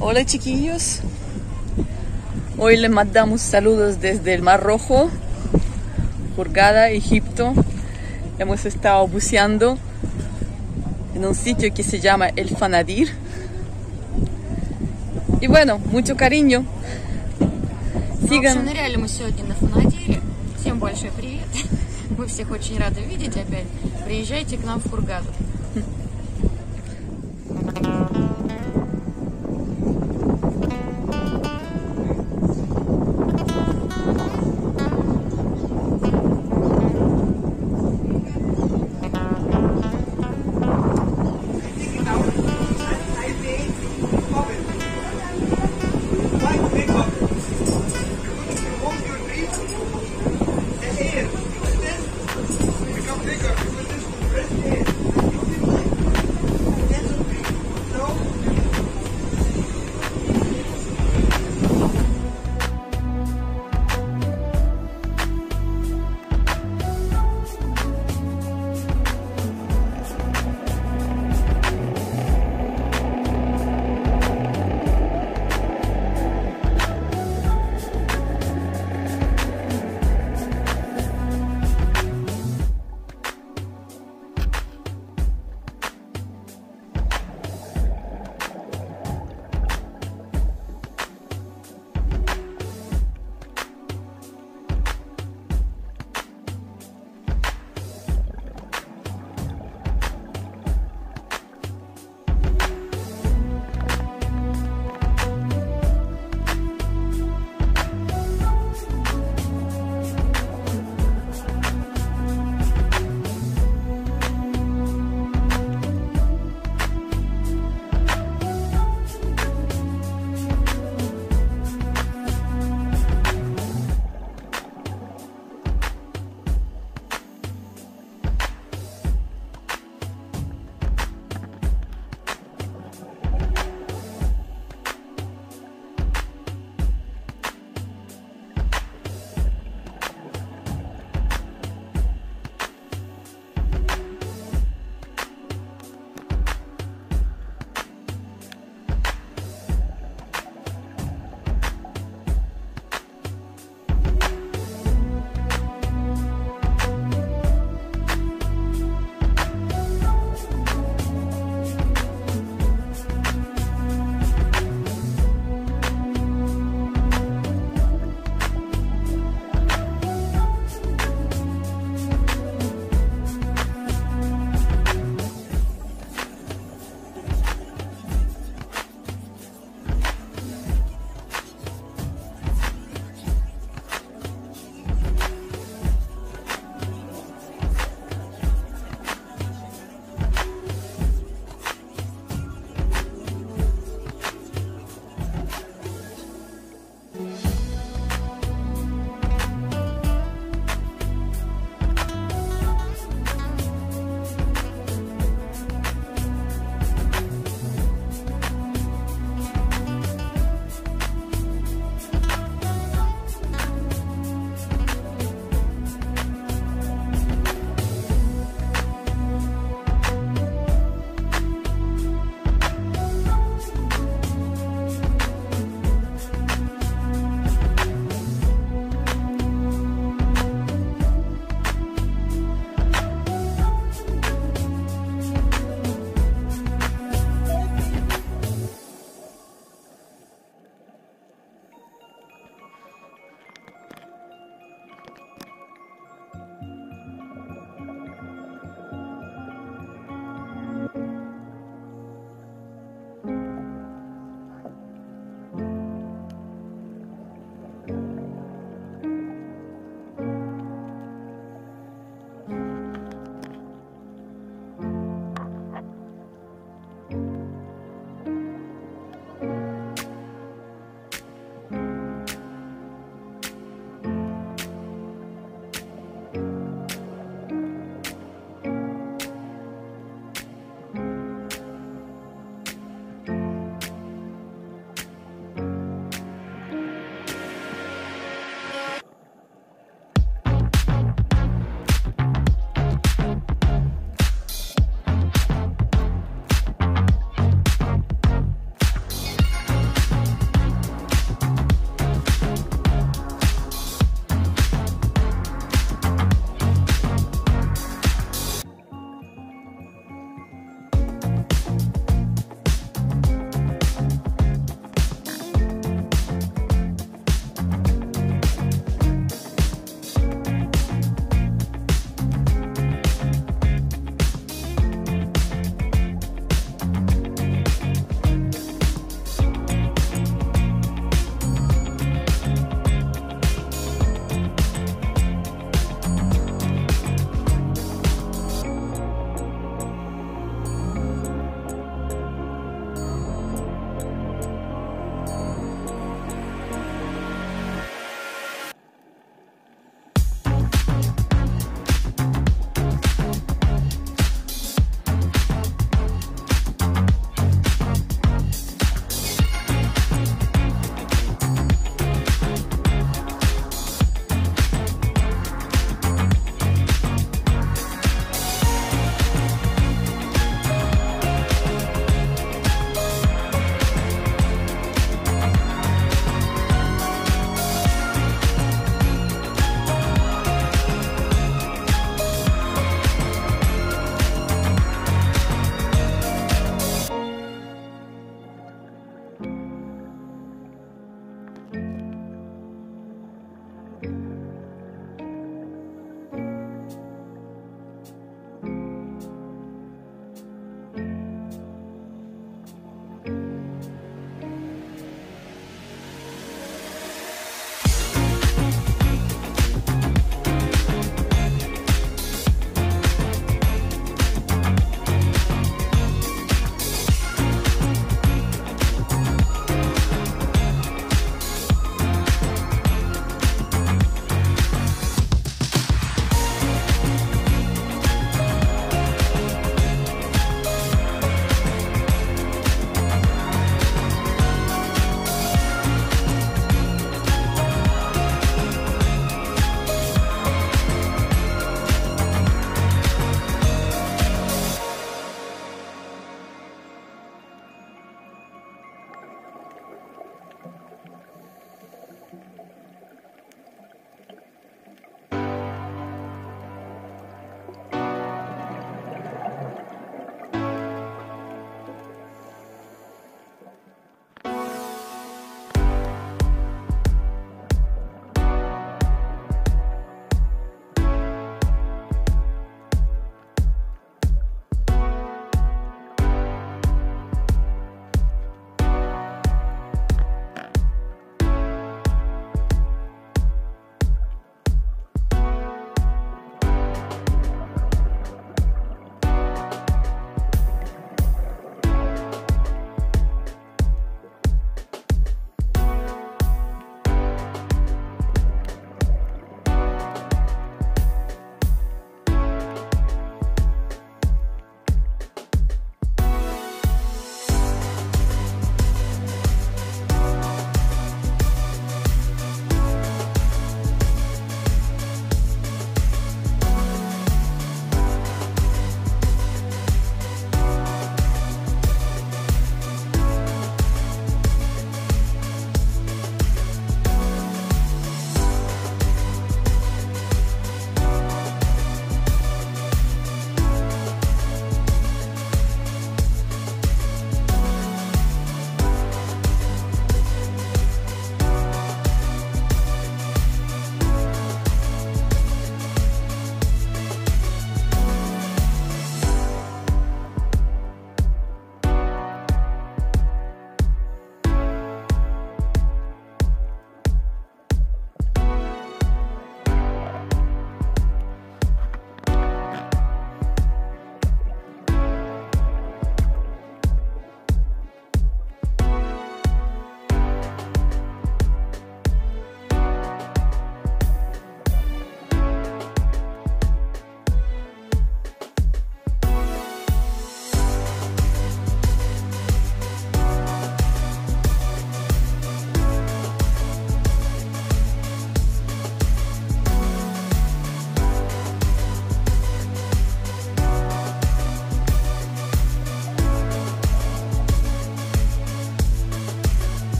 Hola chiquillos. Hoy les mandamos saludos desde el Mar Rojo, Hurghada, Egipto. Hemos estado buceando en un sitio que se llama El Fanadir. Y bueno, mucho cariño. В общем, ныряли мы сегодня на Фанадире. Всем большой привет. Мы всех очень рады видеть опять. Приезжайте к нам в Хургаду.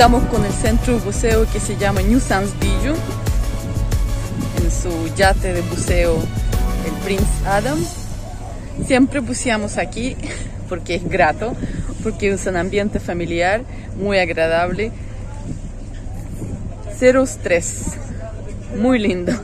Estamos con el centro de buceo que se llama New Sans Bijou, en su yate de buceo el Prince Adam. Siempre buceamos aquí porque es grato, porque es un ambiente familiar muy agradable. Cero estrés, muy lindo.